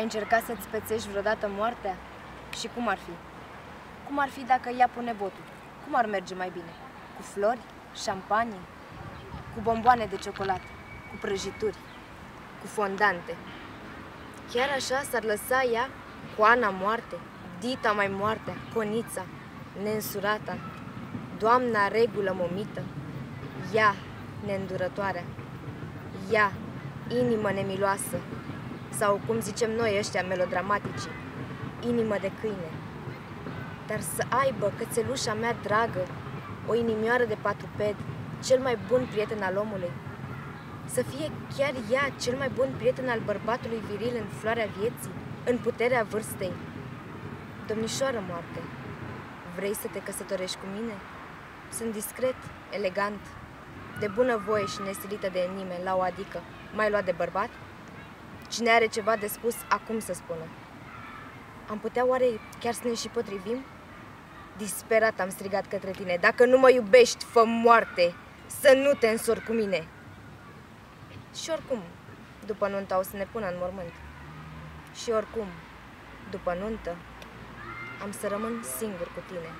Ai încercat să-ți spețești vreodată moartea? Și cum ar fi? Cum ar fi dacă ea pune botul? Cum ar merge mai bine? Cu flori? Șampanie? Cu bomboane de ciocolată? Cu prăjituri? Cu fondante? Chiar așa s-ar lăsa ea cu Ana moarte, Dita mai moartea, Conița, neînsurata, Doamna regulă momită, ea neîndurătoarea, ea inimă nemiloasă, sau cum zicem noi ăștia melodramatici, inimă de câine. Dar să aibă cățelușa mea dragă, o inimioară de patruped, cel mai bun prieten al omului, să fie chiar ea cel mai bun prieten al bărbatului viril în floarea vieții, în puterea vârstei. Domnișoară moarte, vrei să te căsătorești cu mine? Sunt discret, elegant, de bună voie și nesilită de nimeni la o adică. Mai luat de bărbat? Cine are ceva de spus, acum să spună. Am putea oare chiar să ne și potrivim? Disperat am strigat către tine. Dacă nu mă iubești, fă moarte! Să nu te însori cu mine! Și oricum, după nuntă o să ne pună în mormânt. Și oricum, după nuntă, am să rămân singur cu tine.